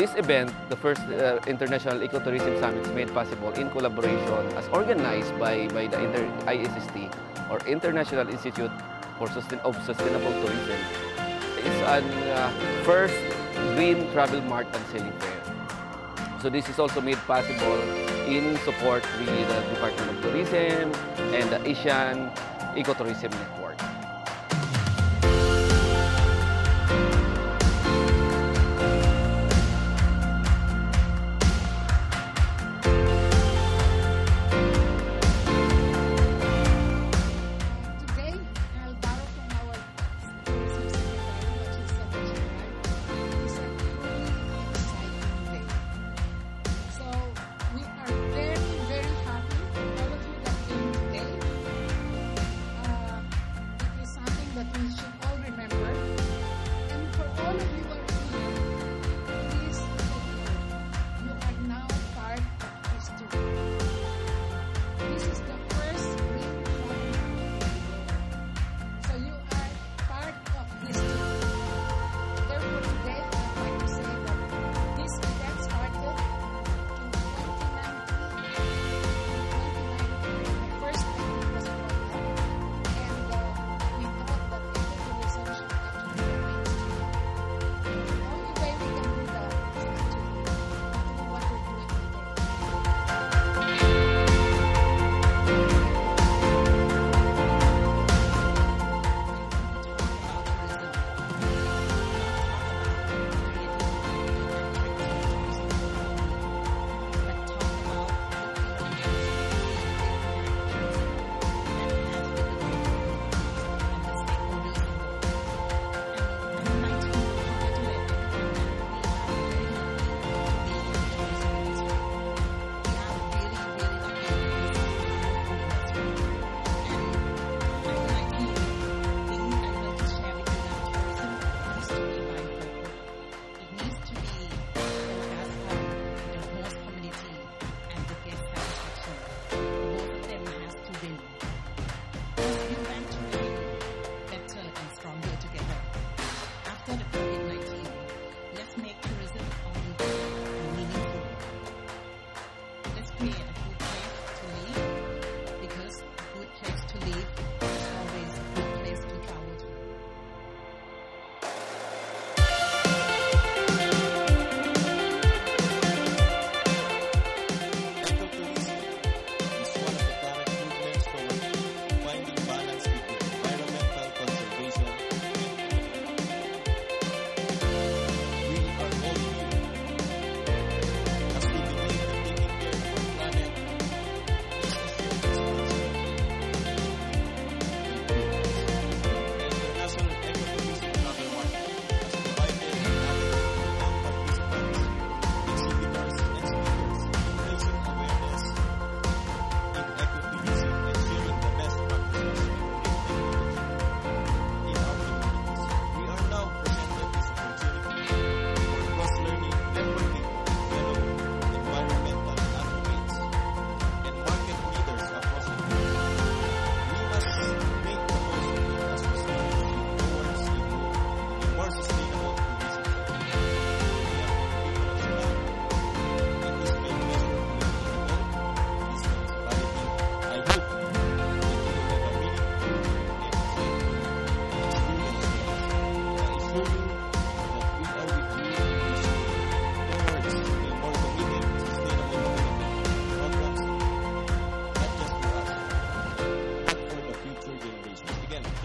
This event, the first uh, International Ecotourism Summit, is made possible in collaboration as organized by, by the Inter ISST or International Institute for Sustain of Sustainable Tourism. It's a uh, first green travel mart and selling fair. So this is also made possible in support with the Department of Tourism and the Asian Ecotourism Network.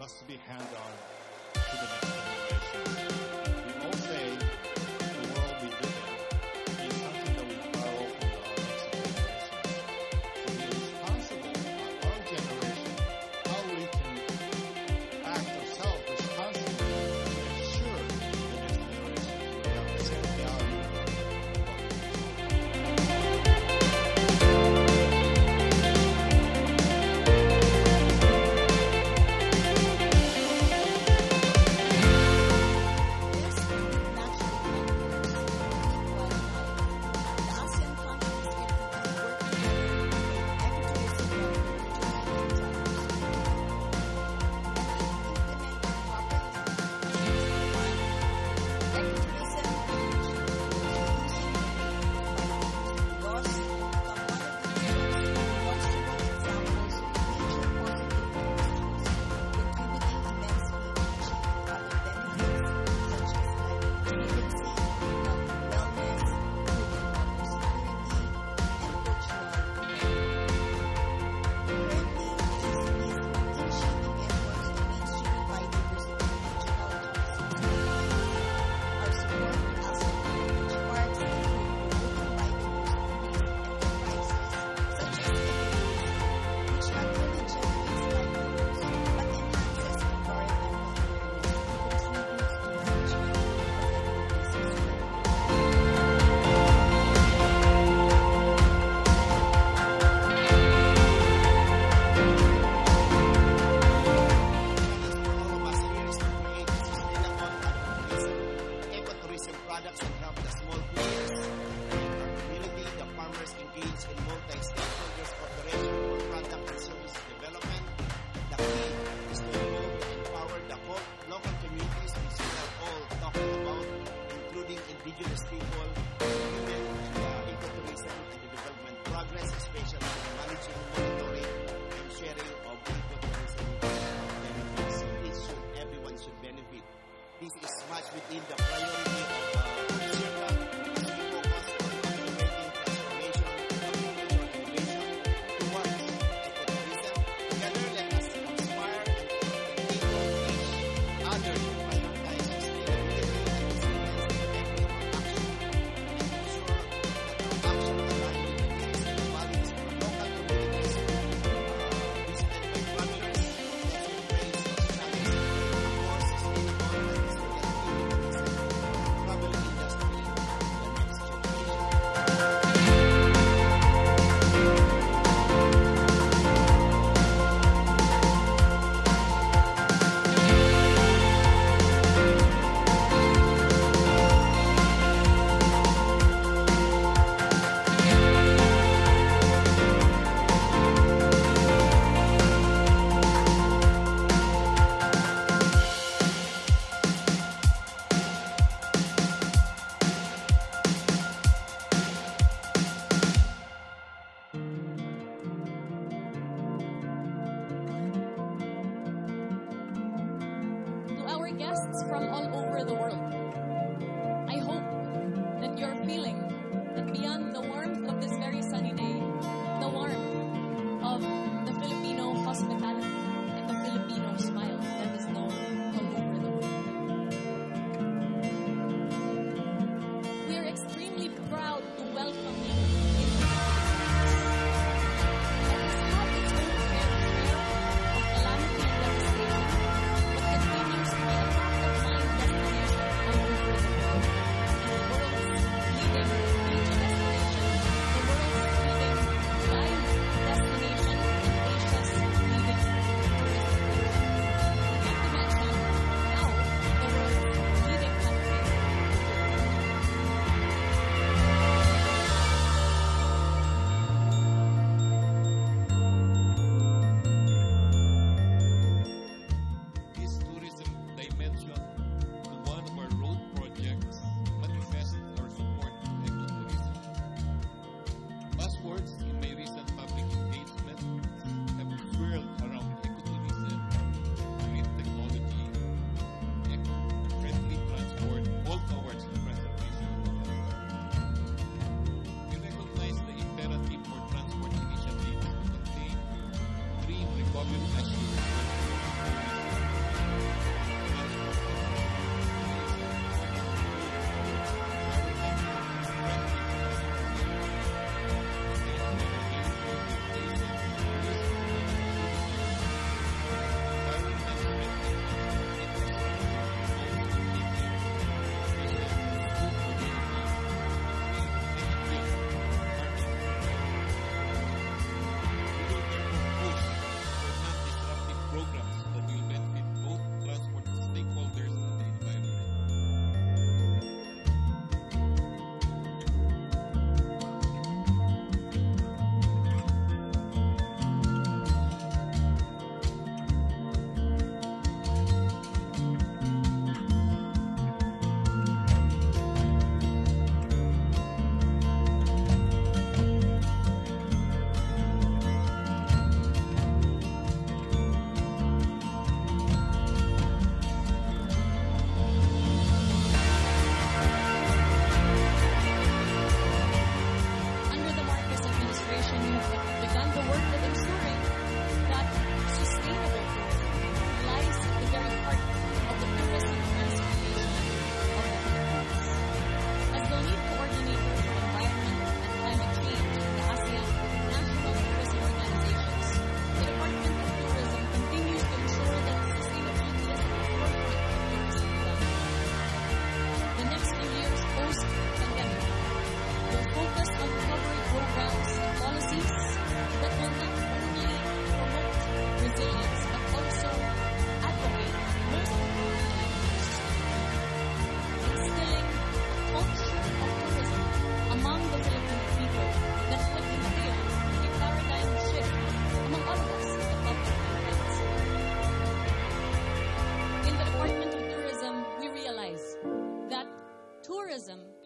Must be handed on to the next generation.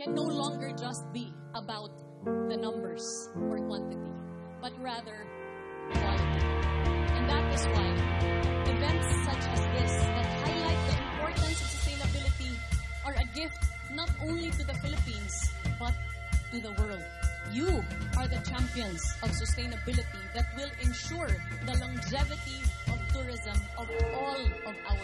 can no longer just be about the numbers or quantity, but rather quality. And that is why events such as this that highlight the importance of sustainability are a gift not only to the Philippines, but to the world. You are the champions of sustainability that will ensure the longevity of tourism of all of our